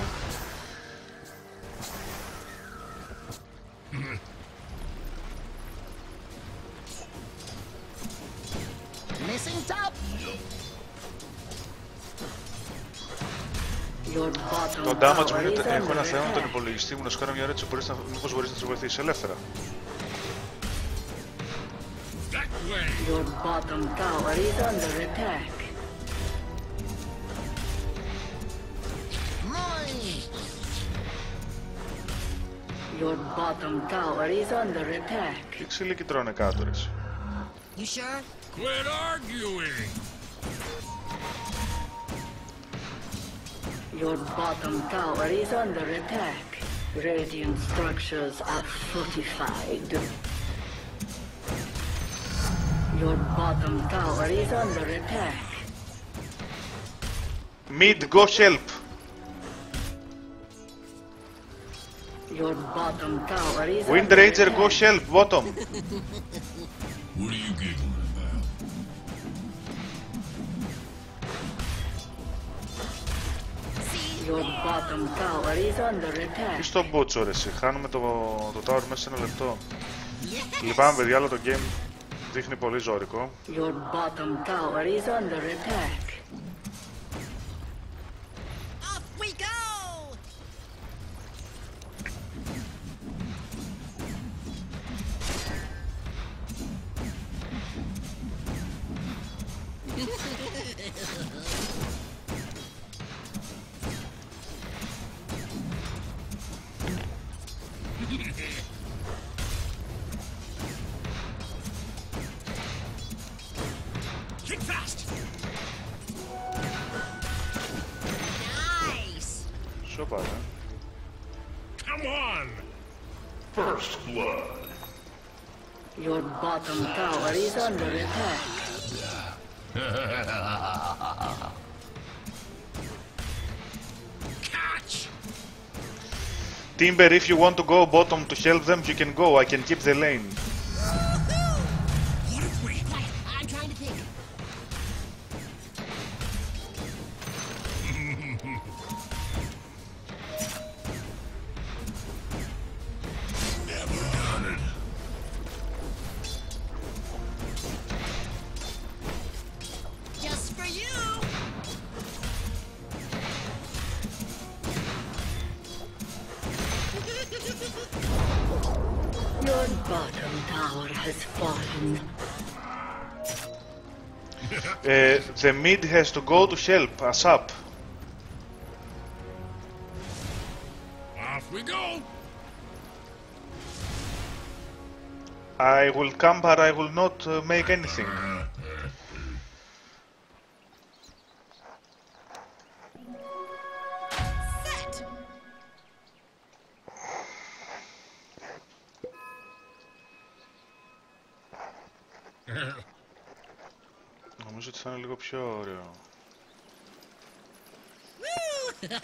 Speaker 7: Missing top.
Speaker 2: Your bottom
Speaker 1: Το damage
Speaker 2: tower
Speaker 1: μου είναι...
Speaker 2: is
Speaker 1: Έχω ένα
Speaker 2: under
Speaker 1: θέμα με τον
Speaker 2: attack.
Speaker 1: υπολογιστή μου, να σου κάνω μια ερώτηση, μπορείς να... μήπως μπορείς να σε βοηθήσεις ελεύθερα.
Speaker 4: That way.
Speaker 2: Your bottom tower is under attack.
Speaker 7: Mine!
Speaker 2: Your bottom tower is under attack.
Speaker 1: Τι ξύλικοι τρώνε κάτω ρε. εσύ.
Speaker 6: You sure?
Speaker 4: Quit arguing.
Speaker 2: Your bottom tower is under attack. Radiant structures are fortified. Your bottom tower is under attack.
Speaker 1: Mid, go help.
Speaker 2: Your bottom tower is
Speaker 1: Wind
Speaker 2: under
Speaker 1: Ranger, go
Speaker 2: attack.
Speaker 1: help. Bottom.
Speaker 4: What are you giggling
Speaker 1: Τι στο μπότσο ρε εσύ. Χάνουμε το, το tower μέσα σε ένα λεπτό. Λυπάμαι παιδιά, αλλά το game δείχνει πολύ ζώρικο.
Speaker 2: Your bottom tower is under attack. Under attack. Eh?
Speaker 4: Catch.
Speaker 1: Timber, if you want to go bottom to help them, you can go. I can keep the lane. The mid has to go to help us up.
Speaker 4: Off we go.
Speaker 1: I will come, but I will not uh, make anything.
Speaker 4: Psiorę.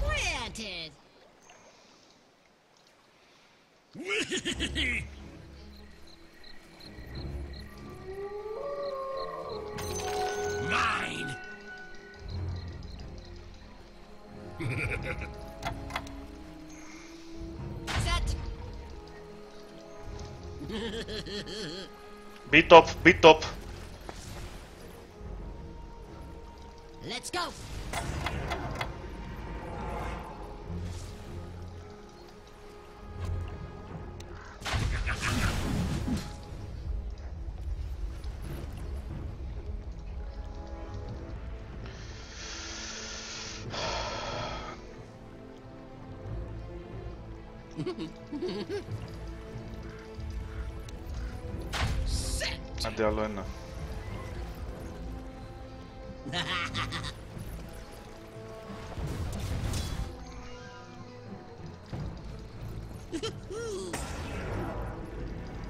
Speaker 6: Granted.
Speaker 1: Be top, be top.
Speaker 6: Let's go!
Speaker 1: Cadê a Lana?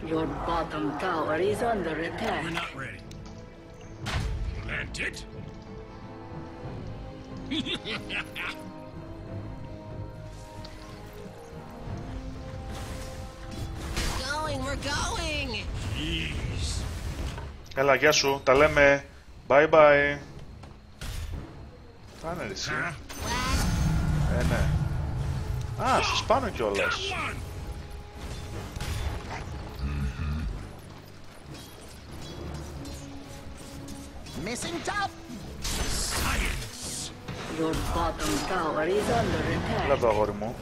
Speaker 2: Your bottom tower is under attack.
Speaker 1: Έλα, γεια σου. Τα λέμε. Bye bye. Πάνε ρε εσύ.
Speaker 4: Huh?
Speaker 6: What?
Speaker 1: Ε, ναι. Α, σας πάνω κιόλας.
Speaker 4: Come on.
Speaker 7: Missing top!
Speaker 4: Science.
Speaker 2: Your bottom tower is under
Speaker 1: Έλα
Speaker 2: attack.
Speaker 1: εδώ, αγόρι μου.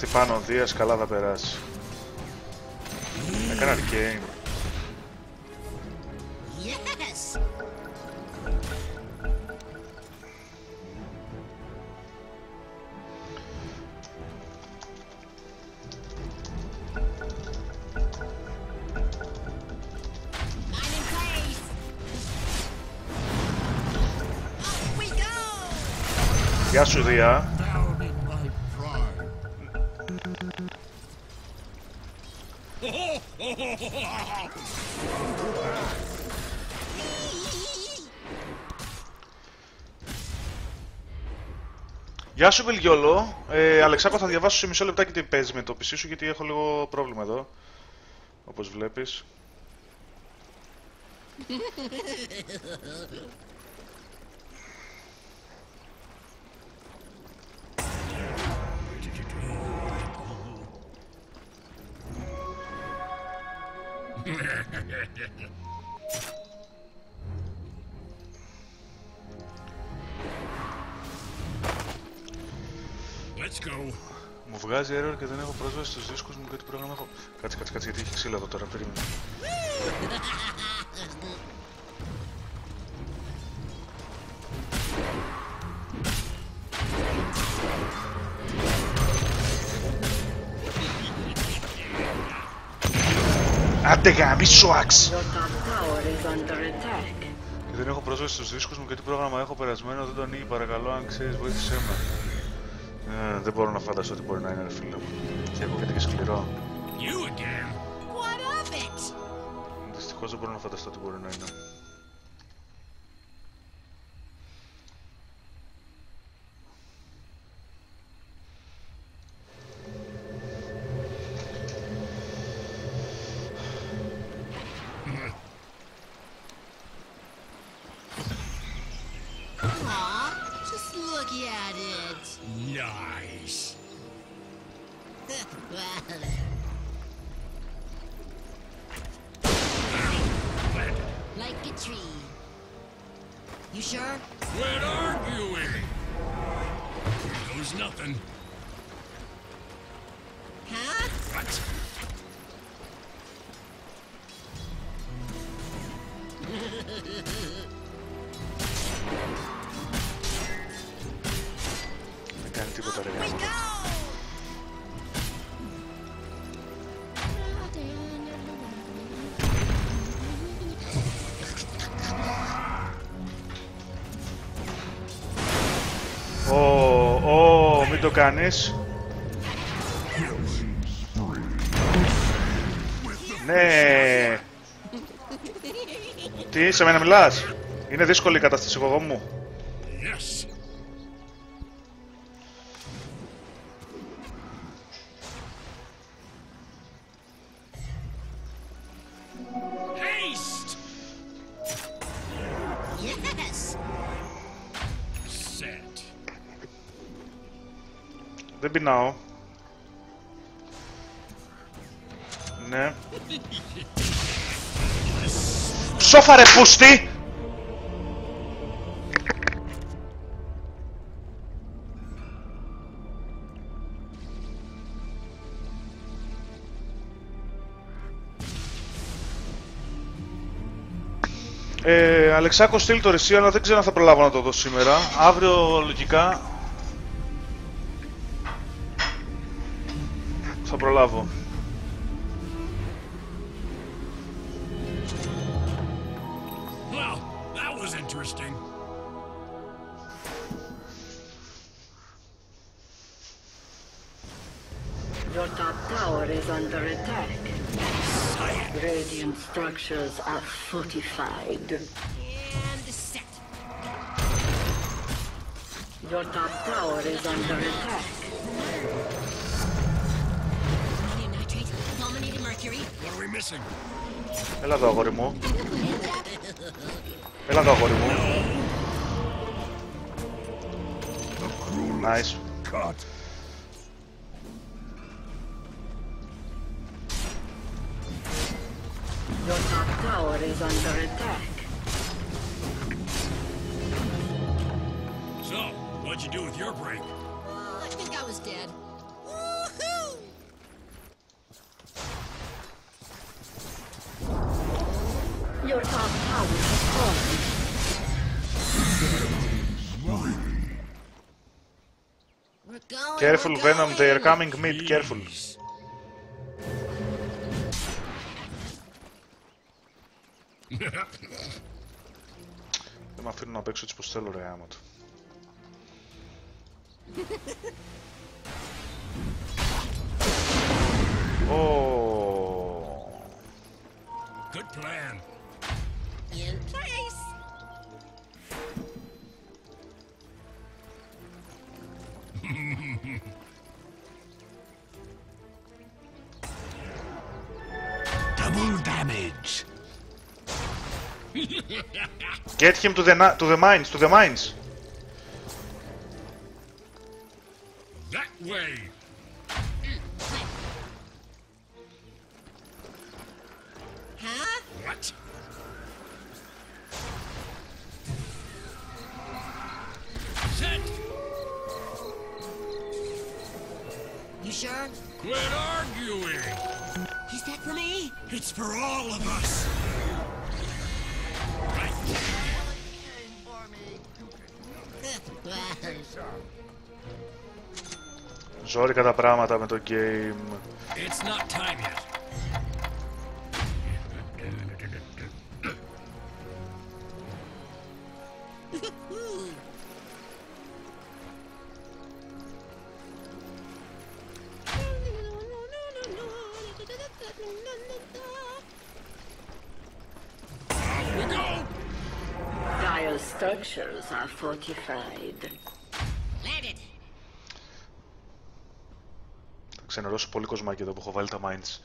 Speaker 1: Έρθει πάνω ο Δίας, καλά θα περάσεις. Έκανα arcane.
Speaker 6: Yes! I'm in place! Off we go!
Speaker 1: Γεια σου Δία. Γεια σου Βελγιόλο. Ε, Αλεξάκο θα διαβάσω σε μισό λεπτάκι τι παίζεις με το PC σου γιατί έχω λίγο πρόβλημα εδώ. Όπως βλέπεις.
Speaker 3: Let's go.
Speaker 1: Μου βγάζει error και δεν έχω πρόσβαση στους δίσκους μου και τι πρόγραμμα έχω. Κάτσε, κάτσε, κάτσε γιατί έχει ξύλο εδώ τώρα, περίμενε. Άντε γαμίσου άξ!
Speaker 2: Your top tower is under attack.
Speaker 1: Και δεν έχω πρόσβαση στους δίσκους μου και τι πρόγραμμα έχω περασμένο, δεν το ανοίγει, παρακαλώ αν ξέρεις βοήθησέ με. Ε, δεν μπορώ να φανταστώ τι μπορεί να είναι ρε φίλε μου. Και έχω και σκληρό.
Speaker 3: You again.
Speaker 6: What of it?
Speaker 1: Δυστυχώς δεν μπορώ να φανταστώ τι μπορεί να είναι. Κάνεις. Ναι. Τι, σε μένα μιλάς. Είναι δύσκολη η κατάσταση εγώ μου. Δεν πεινάω. Ναι. Σόφα ρε πούστη! Ε, Αλεξάκος, στείλ το ρεσί, αλλά δεν ξέρω αν θα προλάβω να το δω σήμερα. Αύριο, λογικά, level.
Speaker 3: Well, that was interesting.
Speaker 2: Your top tower is under attack. Science. Radiant structures are fortified.
Speaker 6: And set.
Speaker 2: Your top tower is under attack.
Speaker 1: Έλα εδώ, αγόρι μου. Έλα εδώ, αγόρι μου. Nice. Careful,
Speaker 6: we're
Speaker 1: Venom, they are
Speaker 6: going.
Speaker 1: coming mid, careful. Δεν με αφήνουν να παίξω έτσι πως θέλω ρε άμα του. Ω,
Speaker 8: Good plan. Double damage.
Speaker 1: Get him to the, to the mines, to the mines.
Speaker 8: That way. Quit arguing.
Speaker 6: Is that for me?
Speaker 8: It's for all of us. Right.
Speaker 1: Ζόρικα τα πράγματα με το game.
Speaker 8: It's not time yet.
Speaker 2: Fortified.
Speaker 6: Landed.
Speaker 1: Θα ξενερώσω πολύ κοσμάκι εδώ που έχω βάλει τα mines.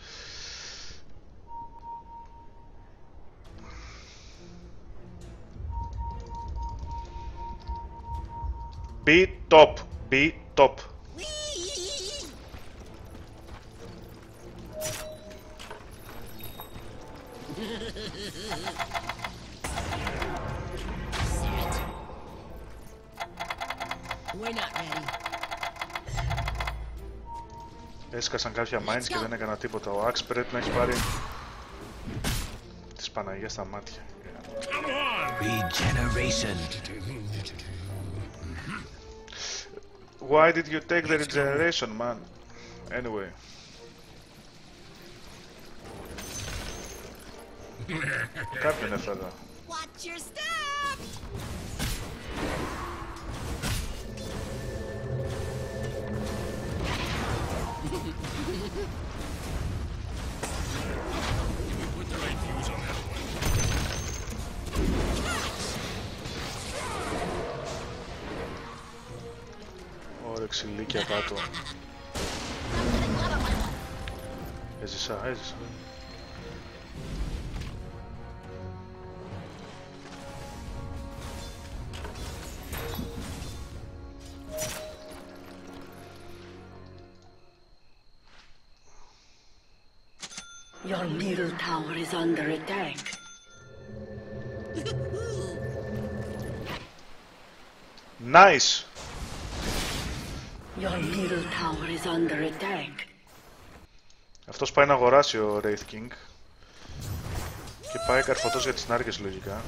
Speaker 1: Be top, be top.
Speaker 6: We're not ready.
Speaker 1: Έσκασαν κάποια mines και δεν έκανα τίποτα. Ο Axe πρέπει να έχει πάρει τις Παναγίας στα μάτια.
Speaker 8: Come on.
Speaker 9: Regeneration.
Speaker 1: Why did you take the regeneration, man? Anyway. Κάποιον έφερα.
Speaker 6: Watch your step!
Speaker 1: Ωραία ξυλίκια κάτω. Έζησα, έζησα.
Speaker 2: Middle tower is under attack.
Speaker 1: Nice!
Speaker 2: Your middle tower is under attack.
Speaker 1: Αυτός πάει να αγοράσει ο Wraith King. Και πάει καρφωτός για τις νάρκες λογικά.